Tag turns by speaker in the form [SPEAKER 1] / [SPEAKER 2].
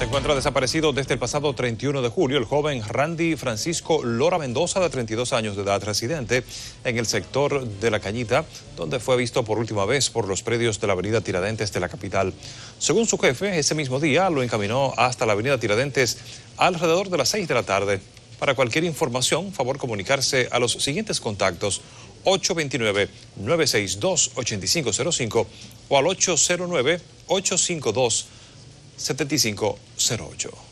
[SPEAKER 1] Se encuentra desaparecido desde el pasado 31 de julio el joven Randy Francisco Lora Mendoza, de 32 años de edad, residente en el sector de La Cañita, donde fue visto por última vez por los predios de la avenida Tiradentes de la capital. Según su jefe, ese mismo día lo encaminó hasta la avenida Tiradentes alrededor de las 6 de la tarde. Para cualquier información, favor comunicarse a los siguientes contactos 829-962-8505 o al 809-852-7508.